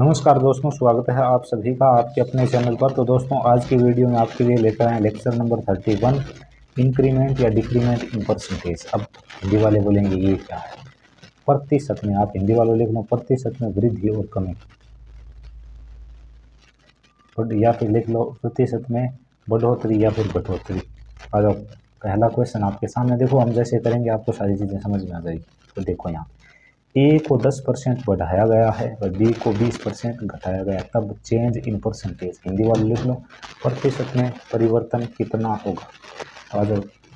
नमस्कार दोस्तों, स्वागत है आप सभी का आपके अपने चैनल पर। तो दोस्तों, आज की वीडियो में आपके लिए लेकर आए lecture number thirty one increment या डिक्रीमेंट इन परसेंटेज अब हिंदी वाले बोलेंगे, ये क्या है? प्रतिशत में आप हिंदी वालों लिख लो, प्रतिशत में वृद्धि और कमी। या फिर लिख लो, प्रतिशत में बढ़ोतरी या फिर घटोतरी। आ जाओ, पहला क्वेश्चन आपके सामने। देखो, हम जैसे करेंगे, आपको सारी चीज़ें समझ में आ जाएगी। तो देखो यहाँ। ए को 10 परसेंट बढ़ाया गया है और बी को 20 परसेंट घटाया गया तब चेंज इन परसेंटेज हिंदी वाले लिख लो प्रतिशत में परिवर्तन कितना होगा। तो आज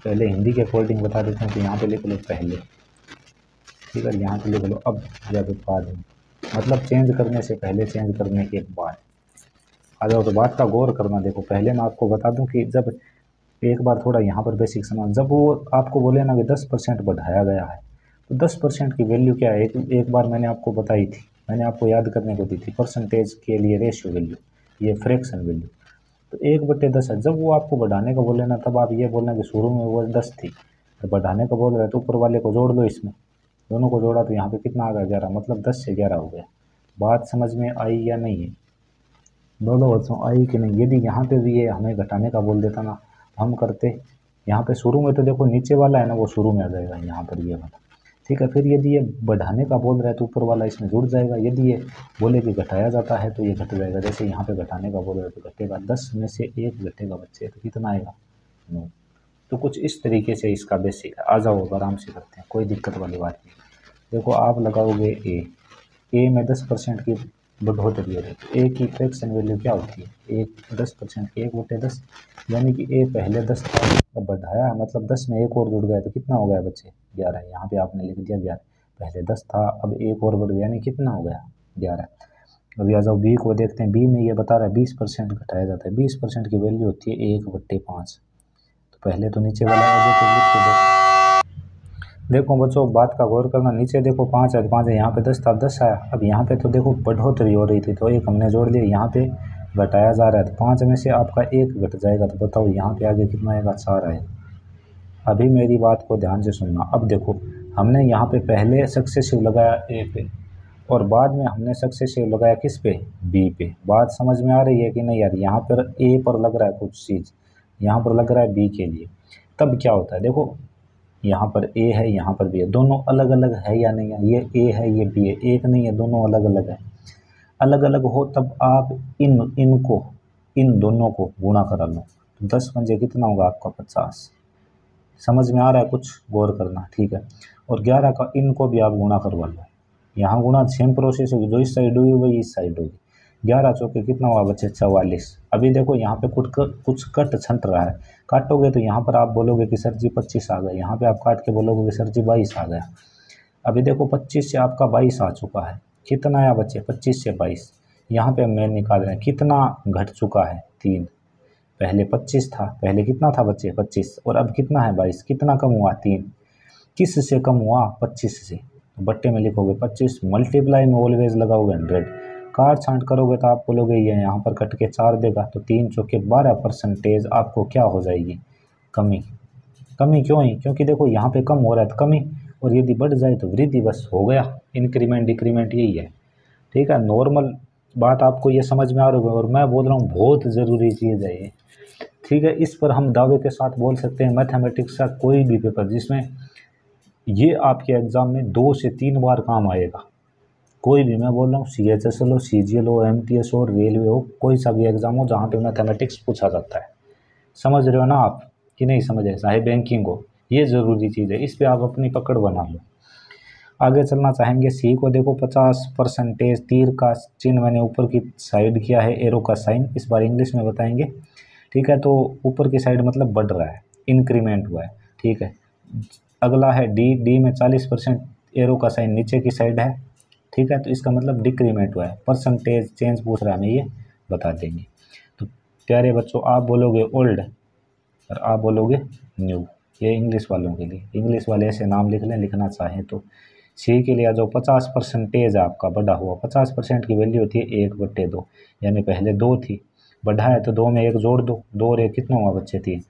पहले हिंदी के अकॉर्डिंग बता देते हैं तो यहाँ पे लिख लो पहले। ठीक है, यहाँ पे लिख लो अब जब में। मतलब चेंज करने से पहले चेंज करने के बाद। आ जाओ तो बात का गौर करना, देखो पहले मैं आपको बता दूँ कि जब एक बार थोड़ा यहाँ पर बेसिक समझ, जब वो आपको बोले ना कि दस परसेंट बढ़ाया गया है तो दस परसेंट की वैल्यू क्या है? एक एक बार मैंने आपको बताई थी, मैंने आपको याद करने को दी थी परसेंटेज के लिए रेशियो वैल्यू ये फ्रैक्शन वैल्यू तो एक बट्टे दस है, जब वो आपको बढ़ाने का बोले ना, तब आप ये बोलना कि शुरू में वो दस थी तो बढ़ाने का बोल रहे तो ऊपर वाले को जोड़ दो इसमें। दोनों को जोड़ा तो यहाँ पे कितना आ गया? ग्यारह मतलब दस से ग्यारह हो गया। बात समझ में आई या नहीं है? दोनों बच्चों आई कि नहीं? यदि यहाँ पे भी ये हमें घटाने का बोल देता ना, हम करते। यहाँ पे शुरू में तो देखो नीचे वाला है ना, वो शुरू में आ जाएगा, यहाँ पर ये वाला। ठीक है, फिर यदि ये बढ़ाने का बोल रहा है तो ऊपर वाला इसमें जुड़ जाएगा। यदि ये बोले कि घटाया जाता है तो ये घट जाएगा। जैसे यहाँ पे घटाने का बोल रहा है तो घटेगा। दस में से एक घटेगा बच्चे तो कितना आएगा? नौ। तो कुछ इस तरीके से इसका बेसिक आ जाओ, आराम से करते हैं। कोई दिक्कत वाली बात नहीं। देखो, आप लगाओगे ए ए में दस परसेंट की बढ़ोतरी हो रही तो ए की फ्रैक्शन वैल्यू क्या होती है? एक दस परसेंट एक बटे दस, यानी कि ए पहले दस था, अब बढ़ाया मतलब दस में एक और जुड़ गया तो कितना हो गया बच्चे? ग्यारह, यहाँ पे आपने लिख दिया ग्यारह। पहले दस था, अब एक और बढ़ गया, यानी कितना हो गया? ग्यारह। अभी आ जाओ बी को देखते हैं। बी में ये बता रहा है, बीस परसेंट घटाया जाता है। बीस परसेंट की वैल्यू होती है एक बट्टे पाँच। तो पहले तो नीचे वाला लिख के दो। देखो बच्चों, बात का गौर करना, नीचे देखो पाँच है, पाँच यहाँ पे दस था, दस आया। अब यहाँ पे तो देखो बढ़ोतरी हो रही थी तो एक हमने जोड़ दिया यहाँ पे घटाया जा रहा है तो पाँच में से आपका एक घट जाएगा तो बताओ यहाँ पे आगे कितना आएगा, चार आएगा अभी मेरी बात को ध्यान से सुनना। अब देखो, हमने यहाँ पे पहले सक्सेसिव लगाया ए पे, और बाद में हमने सक्सेसिव लगाया किस पे? बी पे। बात समझ में आ रही है कि नहीं यार? यहाँ पर ए पर लग रहा है कुछ चीज़, यहाँ पर लग रहा है बी के लिए। तब क्या होता है? देखो यहाँ पर ए है, यहाँ पर बी है। दोनों अलग अलग है या नहीं है? ये ए है, ये बी है। एक नहीं है, दोनों अलग अलग है। अलग अलग हो तब आप इन, इनको, इन दोनों को गुणा करा लो। तो दस पंजे कितना होगा आपका पचास? समझ में आ रहा है कुछ? गौर करना, ठीक है। और ग्यारह का इनको भी आप गुणा करवा लो। यहाँ गुणा सेम प्रोसेस होगी जो इस साइड हुई, वही इस साइड होगी। ग्यारह चौके कितना हुआ बच्चे? चवालीस। अभी देखो यहाँ पे कुछ कुछ कट छंट रहा है। काटोगे तो यहाँ पर आप बोलोगे कि सर जी पच्चीस आ गए। यहाँ पे आप काट के बोलोगे कि सर जी बाईस आ गया अभी देखो पच्चीस से आपका बाईस आ चुका है। कितना आया बच्चे? पच्चीस से बाईस। यहाँ पे हम निकाल रहे हैं। कितना घट चुका है? तीन। पहले पच्चीस था। पहले कितना था बच्चे? पच्चीस। और अब कितना है बाईस? कितना कम हुआ? तीन। किस से कम हुआ? पच्चीस से। बट्टे में लिखोगे पच्चीस। मल्टीप्लाई में ऑलवेज लगाओगे हंड्रेड काट छांट करोगे तो आप बोलोगे ये यहाँ पर कट के चार देगा तो तीन चौके बारह परसेंटेज आपको क्या हो जाएगी? कमी। कमी क्यों ही क्योंकि देखो, यहाँ पे कम हो रहा है तो कमी, और यदि बढ़ जाए तो वृद्धि बस हो गया। इंक्रीमेंट डिक्रीमेंट यही है। ठीक है नॉर्मल बात आपको ये समझ में आ रही है और मैं बोल रहा हूँ, बहुत ज़रूरी चीज़ है ये। ठीक है, इस पर हम दावे के साथ बोल सकते हैं मैथमेटिक्स का कोई भी पेपर जिसमें ये आपके एग्ज़ाम में दो से तीन बार काम आएगा। कोई भी, मैं बोल रहा हूँ सी एच एस एल हो सी जी एल हो एम टी एस हो रेलवे हो, कोई सा भी एग्ज़ाम हो, जहाँ पे मैथमेटिक्स पूछा जाता है। समझ रहे हो ना आप कि नहीं समझ रहे? चाहे बैंकिंग हो, ये ज़रूरी चीज़ है, इस पर आप अपनी पकड़ बना लो। आगे चलना चाहेंगे सी को देखो, पचास परसेंटेज तीर का चिन्ह मैंने ऊपर की साइड किया है एरो का साइन इस बार इंग्लिश में बताएँगे। ठीक है तो ऊपर की साइड मतलब बढ़ रहा है इंक्रीमेंट हुआ है, ठीक है। अगला है डी डी में चालीस परसेंट एरो का साइन नीचे की साइड है ठीक है? तो इसका मतलब डिक्रीमेंट हुआ है। परसेंटेज चेंज पूछ रहा है, हमें ये बता देंगे। तो प्यारे बच्चों, आप बोलोगे ओल्ड और आप बोलोगे न्यू ये इंग्लिश वालों के लिए। इंग्लिश वाले ऐसे नाम लिख लें, लिखना चाहें तो। सी के लिए जो पचास परसेंटेज आपका बढ़ा हुआ। पचास परसेंट की वैल्यू है एक बट्टे दो, यानी पहले दो थी। बढ़ा है तो दो में एक जोड़ दो। दो और एक कितना हुआ बच्चे तीन?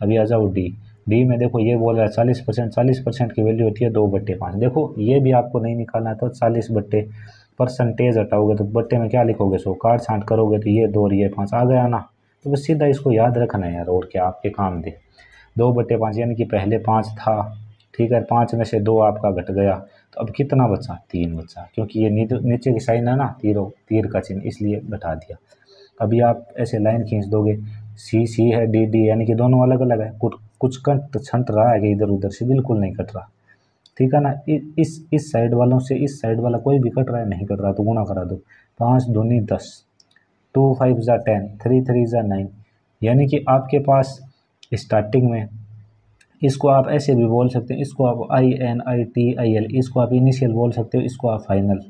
अभी आ जाओ डी डी में देखो, ये बोल रहा है चालीस परसेंट चालीस परसेंट की वैल्यू होती है, दो बट्टे पाँच। देखो, ये भी आपको नहीं निकालना तो चालीस बट्टे परसेंटेज हटाओगे तो बट्टे में क्या लिखोगे? सो काट छांट करोगे तो ये दो और ये पाँच आ गया ना। तो बस सीधा इसको याद रखना है यार, और क्या आपके काम दे। दो बट्टे पाँच, यानी कि पहले पाँच था, ठीक है, पाँच में से दो आपका घट गया। तो अब कितना बचा? तीन बचा, क्योंकि ये नीचे की साइन है ना, तीरों, तीर का चिन्ह, इसलिए घटा दिया। अभी आप ऐसे लाइन खींच दोगे सी सी है डी डी यानी कि दोनों अलग अलग है कुछ कुछ कट छंट रहा है इधर उधर से बिल्कुल नहीं कट रहा। ठीक है ना? इस इस साइड वालों से, इस साइड वाला कोई भी कट रहा है, नहीं कट रहा तो गुणा करा दो। पाँच दूनी दस। टू फाइव ज़ा टेन, थ्री थ्री ज़ा नाइन। यानी कि आपके पास स्टार्टिंग में, इसको आप ऐसे भी बोल सकते हैं, इसको आप I N I T I L इसको आप इनिशियल बोल सकते हो, इसको आप फाइनल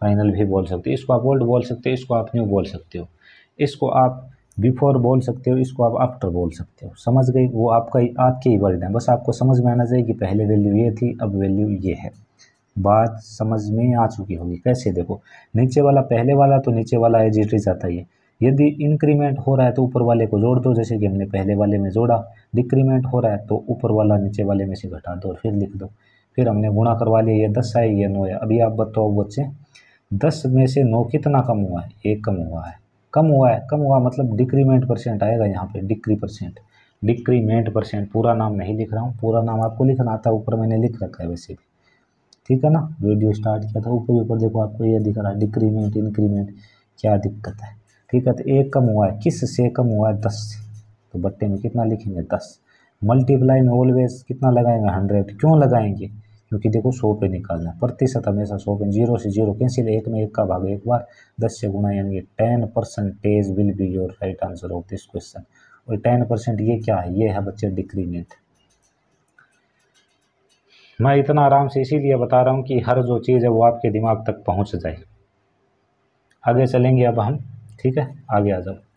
फाइनल भी बोल सकते हो, इसको आप ओल्ड बोल सकते हो, इसको आप न्यू बोल सकते हो। इसको आप बिफोर बोल सकते हो, इसको आप आफ्टर बोल सकते हो। समझ गए? वो आपका आपके ही वर्ड है। बस आपको समझ में आना चाहिए कि पहले वैल्यू ये थी, अब वैल्यू ये है। बात समझ में आ चुकी होगी। कैसे? देखो, नीचे वाला पहले वाला तो नीचे वाला एज इट आता है यदि इंक्रीमेंट हो रहा है तो ऊपर वाले को जोड़ दो, जैसे कि हमने पहले वाले में जोड़ा। डिक्रीमेंट हो रहा है तो ऊपर वाला नीचे वाले में से घटा दो और फिर लिख दो। फिर हमने गुणा करवा लिया, ये दस है, ये नौ है। अभी आप बताओ, बच्चे, दस में से नौ कितना कम हुआ है? एक कम हुआ है। कम हुआ है, कम हुआ मतलब डिक्रीमेंट परसेंट आएगा यहाँ पे डिक्री परसेंट डिक्रीमेंट परसेंट पूरा नाम नहीं लिख रहा हूँ, पूरा नाम आपको लिखना आता है, ऊपर मैंने लिख रखा है वैसे भी। ठीक है ना? वीडियो स्टार्ट किया था, ऊपर ऊपर देखो आपको ये दिख रहा है डिक्रीमेंट इंक्रीमेंट क्या दिक्कत है। ठीक है तो एक कम हुआ है, किस से कम हुआ है? दस से। तो बट्टे में कितना लिखेंगे? दस। मल्टीप्लाई में ऑलवेज कितना लगाएँगे? हंड्रेड क्यों लगाएँगे? क्योंकि देखो सौ पे निकालना प्रतिशत हमेशा सौ पे, ज़ीरो से ज़ीरो कैंसिल, एक में एक का भाग, एक बार दस से गुना यानी ten percentage will be your right answer of this question. और टेन परसेंट ये क्या है? ये है बच्चे डिक्रीमेंट। मैं इतना आराम से इसीलिए बता रहा हूँ कि हर जो चीज़ है वो आपके दिमाग तक पहुँच जाए। आगे चलेंगे अब हम, ठीक है? आगे आ जाओ।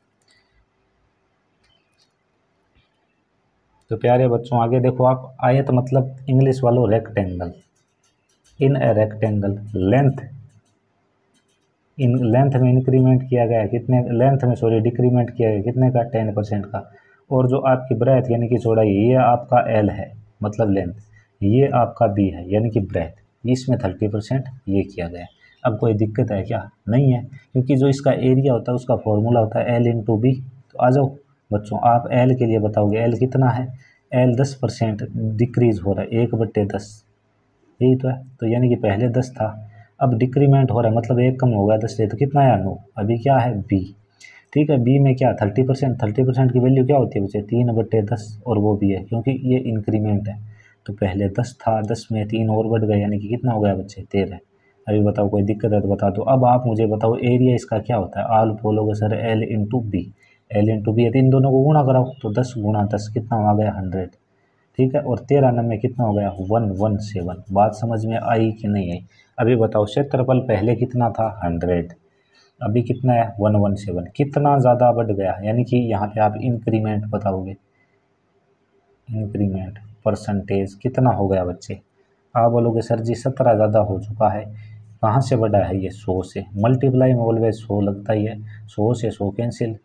तो प्यारे बच्चों, आगे देखो आप, आयत मतलब इंग्लिश वालों rectangle in a rectangle length in length में इंक्रीमेंट किया गया कितने लेंथ में सॉरी डिक्रीमेंट किया गया कितने का टेन परसेंट का. और जो आपकी ब्रेथ यानी कि चौड़ाई ये आपका एल है मतलब लेंथ ये आपका बी है, यानी कि ब्रेथ इसमें थर्टी परसेंट ये किया गया अब कोई दिक्कत है क्या? नहीं है, क्योंकि जो इसका एरिया होता है, उसका फॉर्मूला होता है एल इंटू बी तो आ जाओ बच्चों, आप एल के लिए बताओगे एल कितना है? एल दस परसेंट डिक्रीज हो रहा है, एक बट्टे दस। यही तो है। तो यानी कि पहले दस था, अब डिक्रीमेंट हो रहा है मतलब एक कम हो गया दस से तो कितना आया नो। अभी क्या है? बी ठीक है बी में क्या? Thirty percent. थर्टी परसेंट की वैल्यू क्या होती है बच्चे? तीन बट्टे दस, और वो भी है, क्योंकि ये इंक्रीमेंट है। तो पहले दस था, दस में तीन और बढ़ गए, यानी कि कितना हो गया बच्चे? तेरह। अभी बताओ, कोई दिक्कत है तो बता दो। अब आप मुझे बताओ एरिया इसका क्या होता है? आल बोलोगे, sir L into B L into B है तो इन दोनों को गुणा कराओ तो दस गुणा दस कितना आ गया हंड्रेड ठीक है? और तेरह नंबर कितना हो गया? वन वन सेवन बात समझ में आई कि नहीं आई? अभी बताओ, क्षेत्रफल पहले कितना था? हंड्रेड अभी कितना है? वन वन सेवन कितना ज़्यादा बढ़ गया? यानी कि यहाँ पे आप इंक्रीमेंट बताओगे। इंक्रीमेंट परसेंटेज कितना हो गया बच्चे? आप बोलोगे, सर जी, सत्रह ज़्यादा हो चुका है। कहाँ से बढ़ा है ये सौ से? मल्टीप्लाई में ऑलवेज सौ लगता ही है। सौ से सौ cancel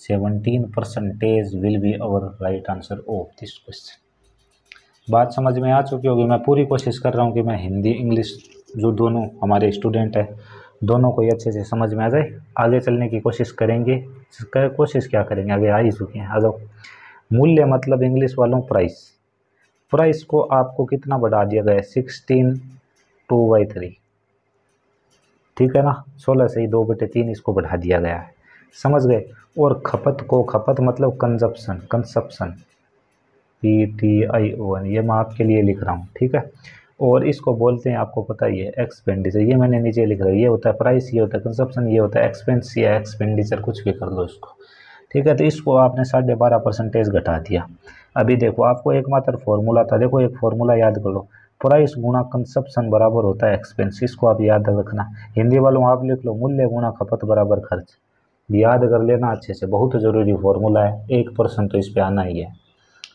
seventeen percentage will be our right answer of this question बात समझ में आ चुकी होगी। मैं पूरी कोशिश कर रहा हूँ कि मैं हिंदी, इंग्लिश जो दोनों हमारे स्टूडेंट हैं, दोनों को ही अच्छे से समझ में आ जाए। आगे चलने की कोशिश करेंगे। कोशिश क्या करेंगे? आगे आ ही चुके हैं। आ जाओ। मूल्य मतलब इंग्लिश वालों प्राइस प्राइस को आपको कितना बढ़ा दिया गया सिक्सटीन टू बाई थ्री ठीक है ना? सोलह से ही दो बटे तीन इसको बढ़ा दिया गया है। समझ गए? और खपत को खपत मतलब consumption consumption P T I O N ये मैं आपके लिए लिख रहा हूँ, ठीक है? और इसको बोलते हैं, आपको पता ही है एक्सपेंडिचर ये मैंने नीचे लिख रहा है, ये होता है प्राइस ये होता है कंजप्शन ये होता है एक्सपेंस या एक्सपेंडिचर कुछ भी कर लो इसको, ठीक है? तो इसको आपने साढ़े बारह परसेंटेज घटा दिया। अभी देखो, आपको एकमात्र फॉर्मूला था, देखो, एक फार्मूला याद कर लो। प्राइस गुणा कंसप्शन बराबर होता है एक्सपेंस इसको आप याद रखना। हिंदी वालों, आप लिख लो, मूल्य गुणा खपत बराबर खर्च। याद कर लेना अच्छे से। बहुत ज़रूरी फार्मूला है। एक परसेंट तो इस पर आना ही है।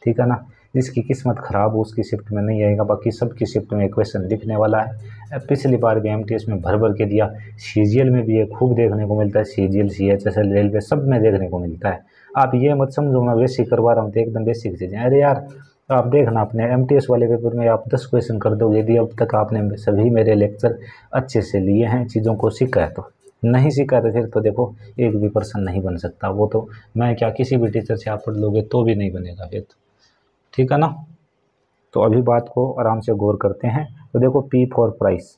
ठीक है ना? जिसकी किस्मत ख़राब हो, उसकी शिफ्ट में नहीं आएगा। बाकी सबकी शिफ्ट में क्वेश्चन लिखने वाला है। पिछली बार भी एमटीएस में भर भर के दिया। सीजीएल में भी ये खूब देखने को मिलता है। C G L C H S L railway सब में देखने को मिलता है। आप ये मत समझो मैं बेसिक करवा रहा हूँ तो एकदम बेसिक चीज़ें। अरे यार, आप देखना अपने एमटीएस वाले पेपर में। आप दस क्वेश्चन कर दोगे। यदि अब तक आपने सभी मेरे लेक्चर अच्छे से लिए हैं, चीज़ों को सीखा है तो। नहीं सीखा तो फिर तो देखो, एक भी पर्सन नहीं बन सकता। वो तो मैं क्या, किसी भी टीचर से आप पढ़ लोगे तो भी नहीं बनेगा फिर। तो ठीक है ना? तो अभी बात को आराम से गौर करते हैं। तो देखो पी फॉर प्राइस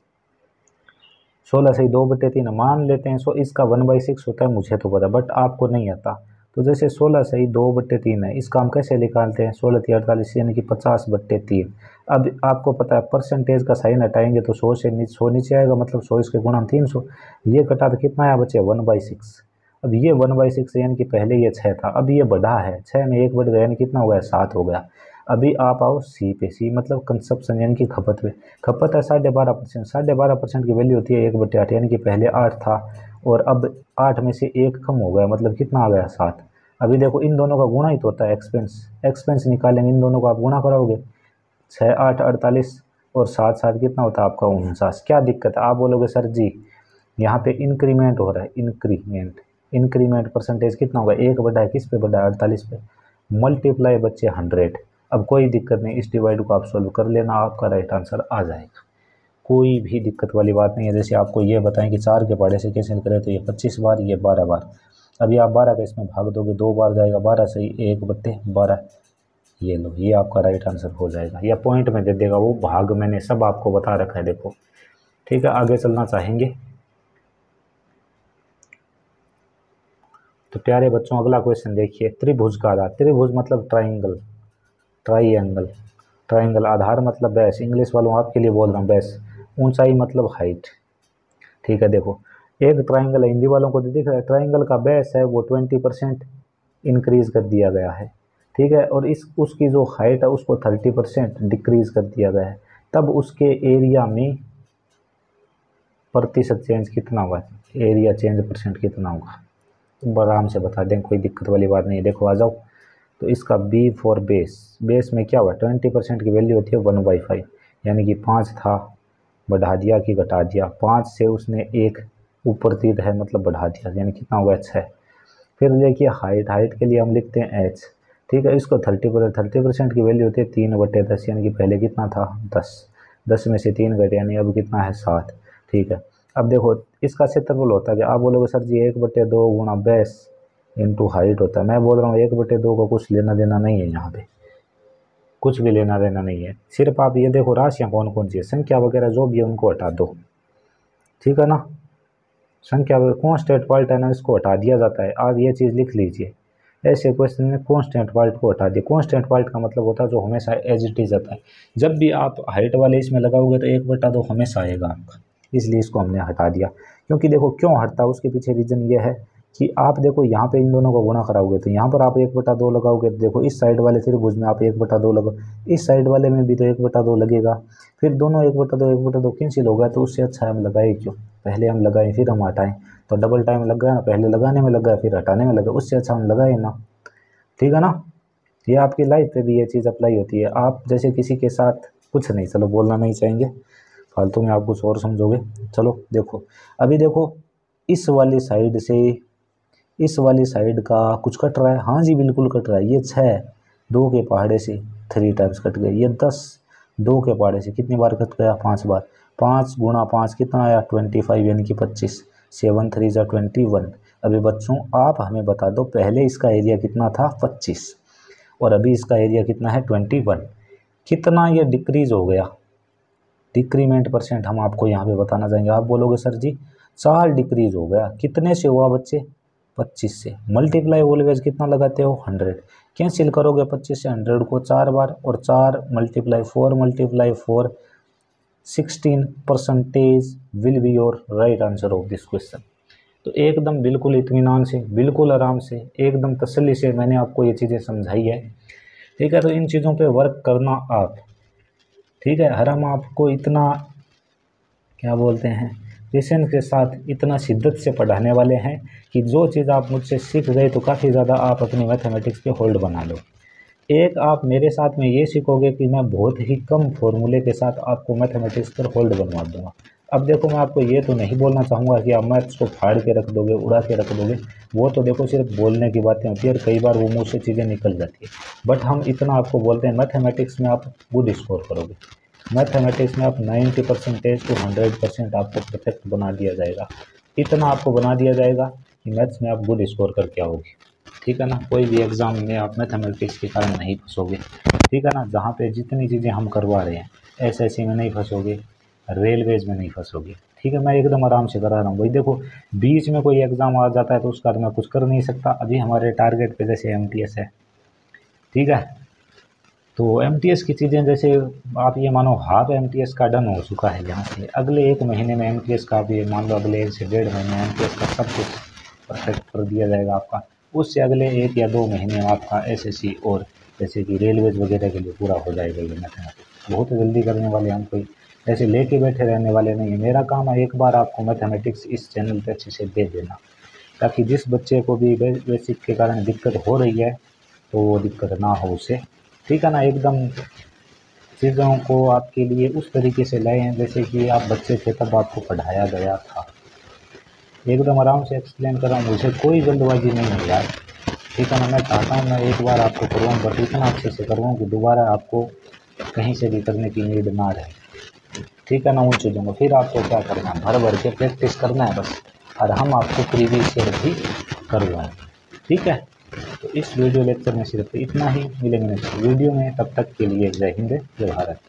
सोलह से दो बटे तीन मान लेते हैं। सो इसका वन बाई सिक्स होता है, मुझे तो पता बट आपको नहीं आता। तो जैसे सोलह सही दो बट्टे तीन है, इसका हम कैसे निकालते हैं? सोलह तीन अड़तालीस, यानी कि पचास बट्टे तीन। अब आपको पता है परसेंटेज का साइन हटाएँगे तो सौ से नीचे सौ नीचे आएगा मतलब सौ इसके गुणा हम तीन सौ। ये कटा तो कितना आया बचे वन बाई सिक्स। अब ये वन बाई सिक्स, यानी कि पहले ये छः था, अब ये बढ़ा है। छः में एक बढ़ गया, यानी कितना हो गया? सात हो गया। अभी आप आओ सी पे, सी मतलब कंसप्शन यानी कि खपत पे। खपत है साढ़े बारह परसेंट, साढ़े बारह परसेंट की वैल्यू होती है एक बटे आठ, यानी कि पहले आठ था। और अब आठ में से एक कम हो गया मतलब कितना आ गया? सात। अभी देखो, इन दोनों का गुणा ही तो होता है एक्सपेंस एक्सपेंस निकालेंगे, इन दोनों को आप गुणा कराओगे छः, आठ, अड़तालीस और सात सात कितना होता है आपका? उनचास। क्या दिक्कत है? आप बोलोगे, सर जी, यहाँ पे इंक्रीमेंट हो रहा है इंक्रीमेंट इंक्रीमेंट परसेंटेज कितना होगा? एक बड़ा है, किस पे बड़ा है? अड़तालीस पे। मल्टीप्लाई बच्चे हंड्रेड अब कोई दिक्कत नहीं, इस डिवाइड को आप सॉल्व कर लेना, आपका राइट आंसर आ जाएगा। कोई भी दिक्कत वाली बात नहीं है। जैसे आपको ये बताएँ कि चार के पहाड़े से कैंसिल करें तो ये पच्चीस बार, ये बारह बार। अभी आप बारह का इसमें भाग दोगे, दो बार जाएगा, बारह से एक बत्ते बारह। ये लो, ये आपका राइट आंसर हो जाएगा। या पॉइंट में दे देगा वो भाग, मैंने सब आपको बता रखा है, देखो। ठीक है, आगे चलना चाहेंगे? तो प्यारे बच्चों, अगला क्वेश्चन देखिए। त्रिभुज का आधार। त्रिभुज मतलब ट्राइंगल ट्राइंगल ट्राइंगल आधार मतलब बेस। इंग्लिश वालों, आपके लिए बोल रहा हूँ, बेस। ऊंचाई मतलब हाइट ठीक है, देखो, एक ट्राइंगल है, हिंदी वालों को तो दिख रहा है ट्राइंगल का बेस है, वो ट्वेंटी परसेंट इनक्रीज़ कर दिया गया है। ठीक है, और इस, उसकी जो हाइट है, उसको थर्टी परसेंट डिक्रीज कर दिया गया है। तब उसके एरिया में प्रतिशत चेंज कितना हुआ एरिया चेंज परसेंट कितना होगा? तुम आराम से बता दें, कोई दिक्कत वाली बात नहीं है। देखो, आ जाओ। तो इसका बी फॉर बेस बेस में क्या हुआ? ट्वेंटी परसेंट की वैल्यू होती है वन बाई फाइव यानी कि पाँच था बढ़ा दिया कि घटा दिया। पाँच से उसने एक ऊपर तीर है मतलब बढ़ा दिया, यानी कितना हुआ है। फिर देखिए हाइट हाइट के लिए हम लिखते हैं एच ठीक है, इसको थर्टी पर थर्टी परसेंट की वैल्यू होती है तीन बटे दस, यानी कि पहले कितना था? दस। दस में से तीन घटे, यानी अब कितना है? सात। ठीक है, अब देखो, इसका क्षेत्रफल होता है आप बोलोगे, सर जी, एक बटे दो गुणा बेस इंटू हाइट होता है। मैं बोल रहा हूँ, एक बटे दो का कुछ लेना देना नहीं है यहाँ पे। कुछ भी लेना देना नहीं है। सिर्फ़ आप ये देखो राशियाँ कौन कौन सी है। संख्या वगैरह जो भी है, उनको हटा दो। ठीक है ना? संख्या कॉन्स्टेंट पार्ट है ना, इसको हटा दिया जाता है। आप ये चीज़ लिख लीजिए। ऐसे क्वेश्चन में कॉन्स्टेंट पार्ट को हटा दिए। कॉन्स्टेंट पार्ट का मतलब होता है जो हमेशा एज इट इज़ आता है। जब भी आप हाइट वाले इसमें लगाओगे तो एक बटा दो हमेशा आएगा आपका। इसलिए इसको हमने हटा दिया। क्योंकि देखो क्यों हटता है, उसके पीछे रीज़न ये है कि आप देखो यहाँ पे इन दोनों को गुणा कराओगे तो यहाँ पर आप एक बटा दो लगाओगे तो देखो इस साइड वाले फिर भुज में आप एक बटा दो लगाओ। इस साइड वाले में भी तो एक बटा दो लगेगा। फिर दोनों एक बटा दो, एक बटा दो कैंसिल होगा तो उससे अच्छा हम लगाए क्यों? पहले हम लगाए, फिर हम हटाएँ। तो डबल टाइम लग गया ना, पहले लगाने में लग फिर हटाने में लगा उससे अच्छा हम लगाए ना। ठीक है ना? ये आपकी लाइफ पे भी ये चीज़ अप्लाई होती है। आप जैसे किसी के साथ कुछ नहीं, चलो बोलना नहीं चाहेंगे। फालतू में आप कुछ और समझोगे। चलो देखो। अभी देखो, इस वाली साइड से इस वाली साइड का कुछ कट रहा है। हाँ जी, बिल्कुल कट रहा है। ये छः, दो के पहाड़े से थ्री टाइम्स कट गए। ये दस, दो के पहाड़े से कितनी बार कट गया? पाँच बार। पाँच गुणा पाँच कितना आया? ट्वेंटी फाइव यानी कि पच्चीस। सेवन थ्री ज़ा ट्वेंटी वन अभी बच्चों, आप हमें बता दो, पहले इसका एरिया कितना था? पच्चीस। और अभी इसका एरिया कितना है? ट्वेंटी वन कितना ये डिक्रीज हो गया? डिक्रीमेंट परसेंट हम आपको यहाँ पे बताना चाहेंगे। आप बोलोगे, सर जी चार डिक्रीज हो गया। कितने से हुआ बच्चे? पच्चीस से। मल्टीप्लाई ऑलवेज कितना लगाते हो? हंड्रेड कैंसिल करोगे पच्चीस से? हंड्रेड को चार बार और चार multiply four multiply four sixteen percentage will be your right answer of this question तो एकदम बिल्कुल इतमान से, बिल्कुल आराम से, एकदम तसली से मैंने आपको ये चीज़ें समझाई है। ठीक है तो इन चीज़ों पे वर्क करना आप। ठीक है हर हम आपको इतना, क्या बोलते हैं? पेशेंस के साथ इतना शिद्दत से पढ़ाने वाले हैं कि जो चीज़ आप मुझसे सीख गए तो काफ़ी ज़्यादा आप अपनी मैथमेटिक्स पे होल्ड बना लो। एक आप मेरे साथ में ये सीखोगे कि मैं बहुत ही कम फॉर्मूले के साथ आपको मैथमेटिक्स पर होल्ड बनवा दूँगा। अब देखो, मैं आपको ये तो नहीं बोलना चाहूँगा कि आप मैथ्स को फाड़ के रख दोगे, उड़ा के रख दोगे। वो तो देखो, सिर्फ़ बोलने की बातें होती है और कई बार वो मुँह से चीज़ें निकल जाती है। बट हम इतना आपको बोलते हैं, मैथमेटिक्स में आप गुड स्कोर करोगे। मैथमेटिक्स में आप 90 परसेंटेज टू हंड्रेड परसेंट आपको परफेक्ट बना दिया जाएगा। इतना आपको बना दिया जाएगा कि मैथ्स में आप गुड स्कोर करके आओगे। ठीक है ना? कोई भी एग्ज़ाम में आप मैथमेटिक्स के कारण नहीं फंसोगे। ठीक है ना? जहाँ पे जितनी चीज़ें हम करवा रहे हैं एसएससी में नहीं फंसोगे रेलवेज में नहीं फंसोगे। ठीक है? मैं एकदम आराम से करा रहा हूँ। भाई देखो, बीच में कोई एग्ज़ाम आ जाता है तो उसका मैं कुछ कर नहीं सकता। अभी हमारे टारगेट पे जैसे एम है। ठीक है? तो एमटीएस की चीज़ें, जैसे आप ये मानो हाफ़ एम का डन हो चुका है यहाँ से। अगले एक महीने में एमटीएस का आप ये मान लो अगले एक से डेढ़ महीने एमटीएस का सब कुछ परफेक्ट कर दिया जाएगा आपका। उससे अगले एक या दो महीने आपका एसएससी और जैसे कि रेलवेज वगैरह के लिए पूरा हो जाएगा ये मैथमेटिक्स बहुत जल्दी करने वाले हम कोई ऐसे लेके बैठे रहने वाले नहीं है। मेरा काम है एक बार आपको मैथमेटिक्स इस चैनल पे अच्छे से दे देना, ताकि जिस बच्चे को भी बेसिक के कारण दिक्कत हो रही है तो वो दिक्कत ना हो उसे। ठीक है ना एकदम चीज़ों को आपके लिए उस तरीके से लाए हैं, जैसे कि आप बच्चे थे तब आपको पढ़ाया गया था। एकदम आराम से एक्सप्लेन कर रहा हूँ मुझे कोई जल्दबाजी नहीं है यार। ठीक है ना मैं चाहता हूँ, मैं एक बार आपको करवाऊँ बट इतना अच्छे से करवाऊँ कि दोबारा आपको कहीं से भी करने की नीड ना रहे। ठीक है ना उन चीज़ों को फिर आपको क्या करना है? भर भर के प्रैक्टिस करना है बस, और हम आपको प्रीवियस ईयर भी करवाएँ ठीक है? तो इस वीडियो लेक्चर में सिर्फ़ इतना ही मिलेंगे नेक्स्ट वीडियो में, तब तक के लिए जय हिंद, जय भारत।